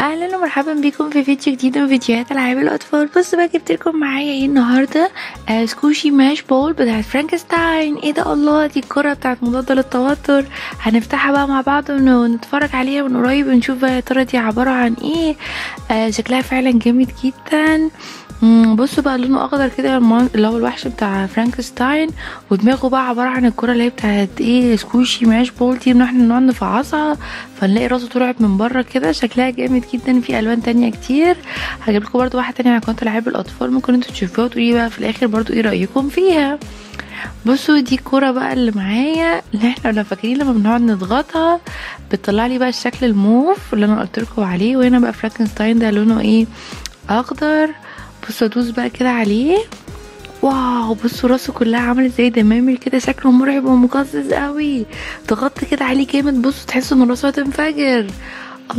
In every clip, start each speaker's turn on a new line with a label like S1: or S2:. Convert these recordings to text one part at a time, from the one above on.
S1: أهلا ومرحبا بيكم في فيديو جديد من فيديوهات ألعاب الأطفال. بصوا بقى جبت لكم معايا إيه النهارده؟ آه squishy mesh ball بتاعت فرانكستاين. إيه ده الله دي الكرة بتاعت مضادة للتوتر. هنفتحها بقى مع بعض ونتفرج عليها من قريب ونشوف بقى يا ترى دي عبارة عن إيه. آه شكلها فعلا جامد جدا. بصوا بقى لونه أخضر كده اللي هو الوحش بتاع فرانكستاين ودماغه بقى عبارة عن الكرة اللي هي بتاعت إيه squishy mesh ball دي إن إحنا نقعد نفعصها فنلاقي راسه طلعت من بره كده شكلها جامد جدا في ألوان تانية كتير. هجيب لكم برضو واحدة تانية على قناه العاب الأطفال ممكن أنتوا تشوفوها وتقولي بقى في الآخر برضو إيه رأيكم فيها. بصوا دي الكوره بقى اللي معايا اللي إحنا لو فاكرين لما بنقعد نضغطها بتطلع لي بقى الشكل الموف اللي أنا قلت لكم عليه وهنا بقى فرانكنستاين ده لونه إيه أخضر بصوا ادوس بقى كده عليه. wow بصوا راسه كلها عاملة زي دمامل كده شكله مرعب ومقزز قوي. ضغطت كده عليه جامد بصوا تحسوا ان راسه هتنفجر.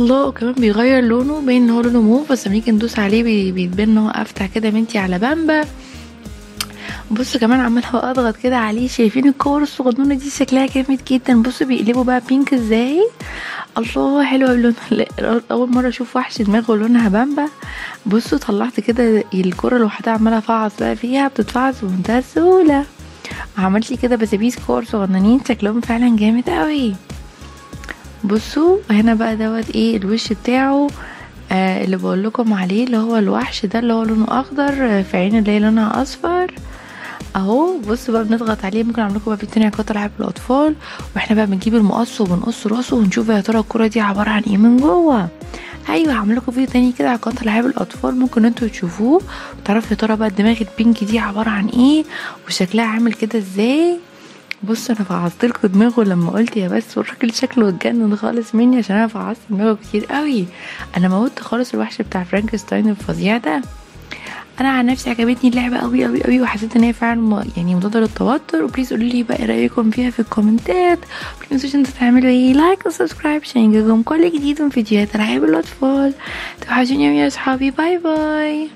S1: الله وكمان بيغير لونه باين ان هو لونه موف بس لما نيجي ندوس عليه بي- بيتبان ان هو افتح كده منتي على بامبا بصوا كمان عمالة اضغط كده عليه شايفين الكور الصغنونه دي شكلها جامد جدا. بصوا بيقلبوا بقى pink إزاي؟ الله حلو اللون اول مرة أشوف وحش دماغه لونها بامبا. بصوا طلعت كده الكرة لوحدها عمالة افعص بقى فيها بتتفعص بمنتهى السهولة. عملت لي كده بسابيس كور صغننين شكلهم فعلا جامد قوي. بصوا هنا بقى دوت إيه الوش بتاعه آه اللي بقول لكم عليه اللي هو الوحش ده اللي هو لونه أخضر آه، في عين اللي هي لونها أصفر. أهو بصوا بقى بنضغط عليه ممكن أعمل لكم بقى فيديو على قناة العاب الأطفال وإحنا بقى بنجيب المقص وبنقص رأسه ونشوف يا ترى الكرة دي عبارة عن إيه من جوه. أيوه هعمل لكم فيديو تاني كده على قناة العاب الأطفال ممكن أنتوا تشوفوه وتعرفوا يا ترى بقى الدماغ ال pink دي عبارة عن إيه وشكلها عامل كده إزاي. بص أنا فعصت لكم دماغه لما قلت يا بس والراجل شكله اتجنن خالص مني عشان أنا فعصت دماغه كتير قوي أنا موتت خالص الوحش بتاع فرانكستاين الفظيع ده. أنا عن نفسي عجبتني اللعبة قوي قوي قوي وحسيت إن هي فعلا يعني مضاده للتوتر و please قولوا لي بقى رأيكم فيها في الكومنتات. ما تنسوش تعملوا إيه. like و subscribe عشان يجيكم كل جديد من فيديوهات العاب الاطفال توحشوني يا أصحابي. باي باي